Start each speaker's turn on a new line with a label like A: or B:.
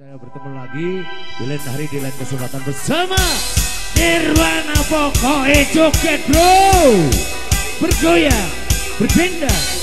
A: Saya bertemu lagi di lain hari di lain kesempatan bersama Nirwana Pokoknya Joget Bro. Bergoyang, berpindah.